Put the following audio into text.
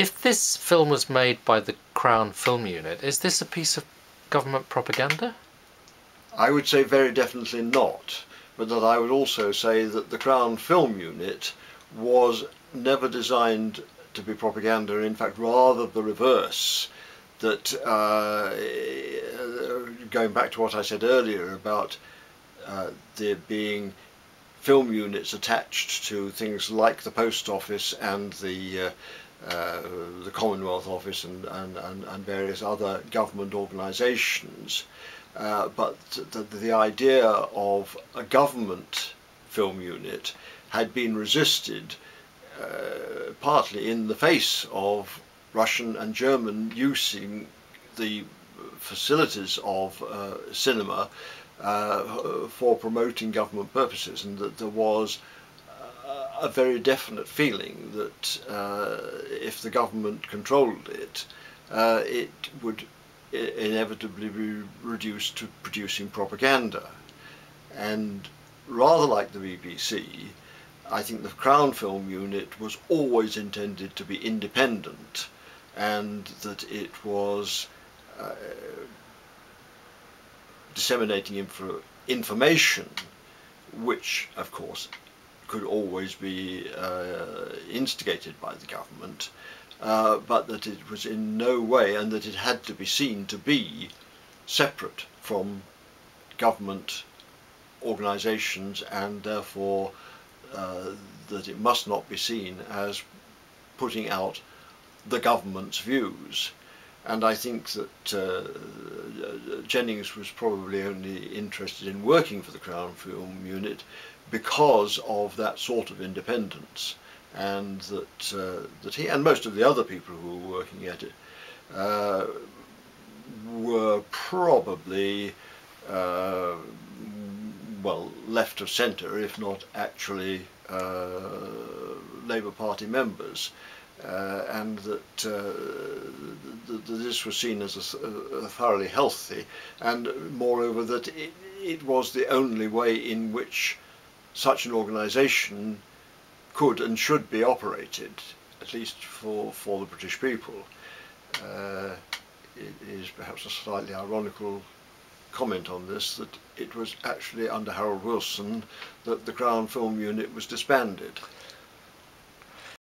If this film was made by the Crown Film Unit, is this a piece of government propaganda? I would say very definitely not, but that I would also say that the Crown Film Unit was never designed to be propaganda, in fact rather the reverse, that uh, going back to what I said earlier about uh, there being film units attached to things like the post office and the uh, uh, the Commonwealth Office and, and, and, and, various other government organisations. Uh, but the, the idea of a government film unit had been resisted uh, partly in the face of Russian and German using the facilities of uh, cinema uh, for promoting government purposes and that there was a very definite feeling that uh, if the government controlled it, uh, it would inevitably be reduced to producing propaganda. And rather like the BBC, I think the Crown Film Unit was always intended to be independent and that it was uh, disseminating info information which of course could always be uh, instigated by the government, uh, but that it was in no way, and that it had to be seen to be separate from government organisations, and therefore uh, that it must not be seen as putting out the government's views. And I think that uh, Jennings was probably only interested in working for the Crown Film Unit because of that sort of independence and that uh, that he and most of the other people who were working at it uh, were probably uh, well left of centre if not actually uh, Labour Party members uh, and that, uh, this was seen as a, a, thoroughly healthy and moreover that it, it was the only way in which such an organisation could and should be operated, at least for, for the British people. Uh, it is perhaps a slightly ironical comment on this that it was actually under Harold Wilson that the Crown Film Unit was disbanded.